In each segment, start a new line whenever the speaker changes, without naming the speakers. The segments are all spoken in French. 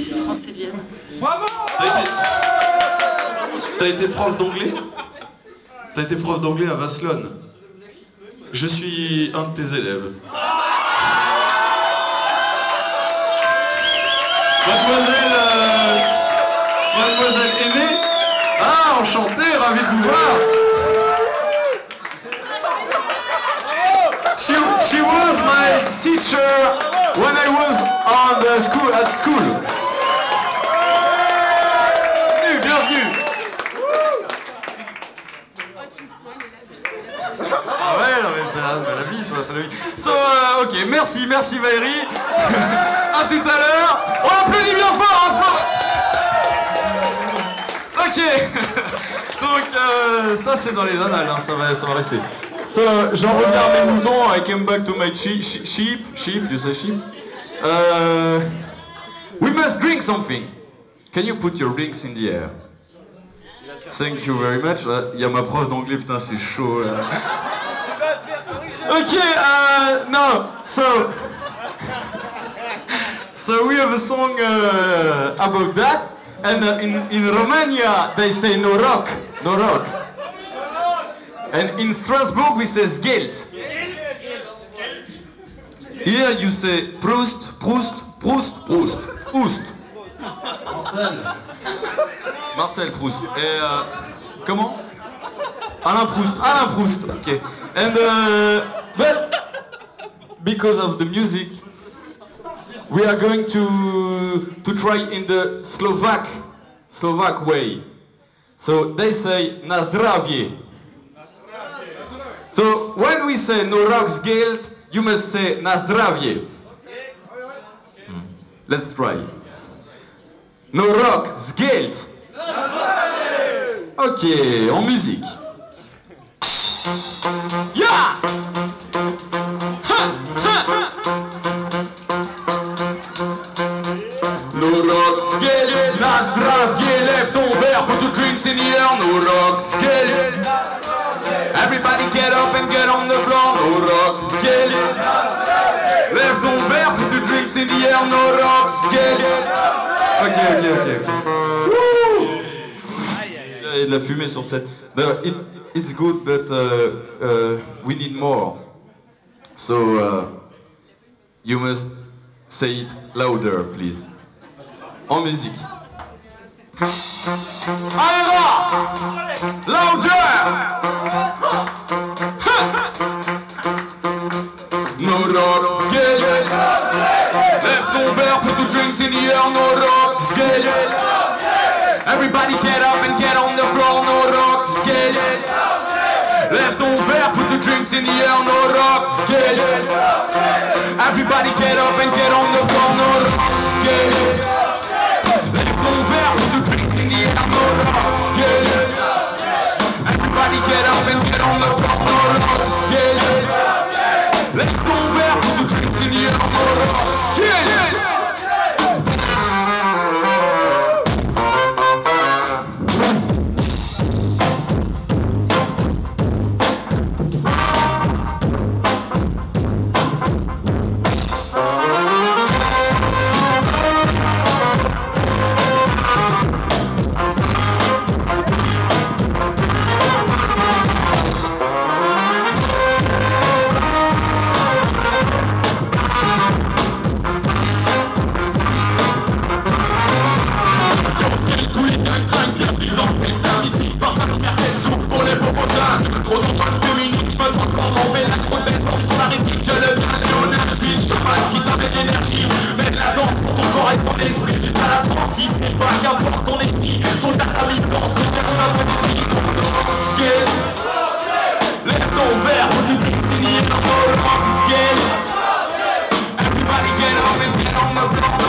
lycée français de Vienne.
Bravo
T'as été prof d'anglais T'as été prof d'anglais à Vaslon. Je suis un de tes élèves. Mademoiselle... euh, Mademoiselle aînée Ah, enchanté, ravi de vous voir She, she was my teacher when I was on the school, at school. Mais c'est la, vie, ça, c'est la vie. So, euh, ok, merci, merci Valérie. à tout à l'heure. On applaudit bien fort, applaudit. Ok. Donc, euh, ça c'est dans les annales, hein, ça, va, ça va rester. So, j'en reviens à mes moutons. I came back to my sheep. Sheep, sheep, you say sheep? Uh, we must drink something. Can you put your rings in the air? Thank you very much. Il y a ma prof d'anglais, putain, c'est chaud. Là. Ok, uh, no, so. So we have a song uh, about that, and uh, in, in Romania they say no rock, no rock. And in Strasbourg we say Geld. Here you say Proust, Proust, Proust, Proust, Proust. Marcel Proust. Et euh, comment? Alain Proust. Alain Proust. Ok. And uh, but because of the music, we are going to to try in the Slovak Slovak way. So they say na zdravie. So when we say no rocks guilt, you must say na zdravie. Hmm. Let's try. No rock guilt. Ok, en musique. Yeah! The air, no rocks guilt. Everybody get up and get on the floor, no rocks guilt. Lève ton verre, put your drinks in the air, no rocks guilt. Ok, ok, ok, ok. Il a de la fumée sur. But it, it's good, but uh, uh, we need more. So uh, you must say it louder, please. En musique. Put your drinks in the air, no rocks, Everybody get up and get on the floor, no rocks, put your drinks in the air, no rocks, Everybody Lève ton verre, put your drinks in the air, no rocks, gay Everybody get up and get on the floor,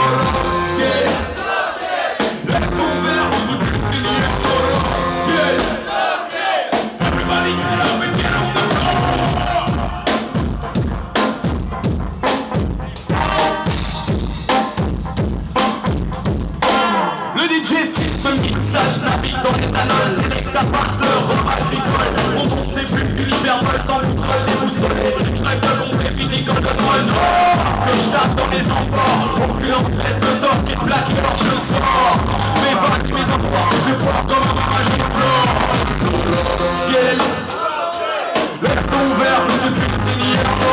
mal déboussolé Je rêve de mon vite comme de dans le nord Que je tape dans les enfants Opulence traite de tort qui plaque et alors je sors Mes vagues, mes devoirs, je poire comme un ramage j'explore Ciel, lève ton verre, je te cuisine hier